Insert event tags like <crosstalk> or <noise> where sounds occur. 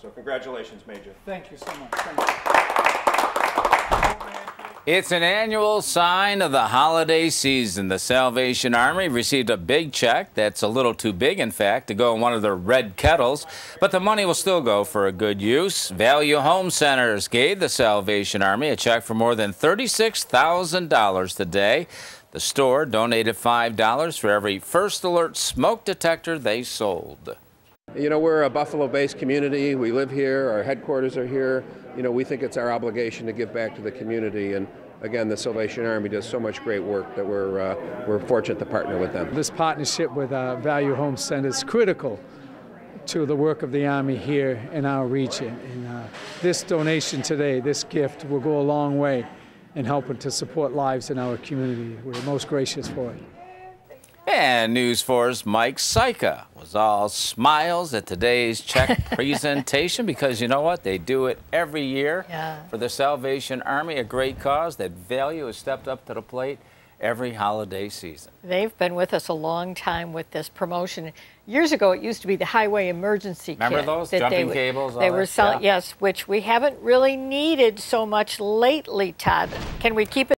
So congratulations, Major. Thank you so much. Thank you. It's an annual sign of the holiday season. The Salvation Army received a big check that's a little too big, in fact, to go in one of their red kettles, but the money will still go for a good use. Valu Home Centers gave the Salvation Army a check for more than $36,000 today. The store donated $5 for every First Alert smoke detector they sold. You know, we're a Buffalo based community. We live here, our headquarters are here. You know, we think it's our obligation to give back to the community. And again, the Salvation Army does so much great work that we're, uh, we're fortunate to partner with them. This partnership with uh, Valu Home Center is critical to the work of the Army here in our region. And uh, this donation today, this gift, will go a long way in helping to support lives in our community. We're most gracious for it. And News 4's Mike Syka was all smiles at today's check <laughs> presentation because you know what? They do it every year Yeah. for the Salvation Army, a great cause that Valu has stepped up to the plate every holiday season. They've been with us a long time with this promotion. Years ago, it used to be the highway emergency Remember kit. those? that Jumping they would- cables, They were selling, Yeah. yes, which we haven't really needed so much lately, Todd. Can we keep it?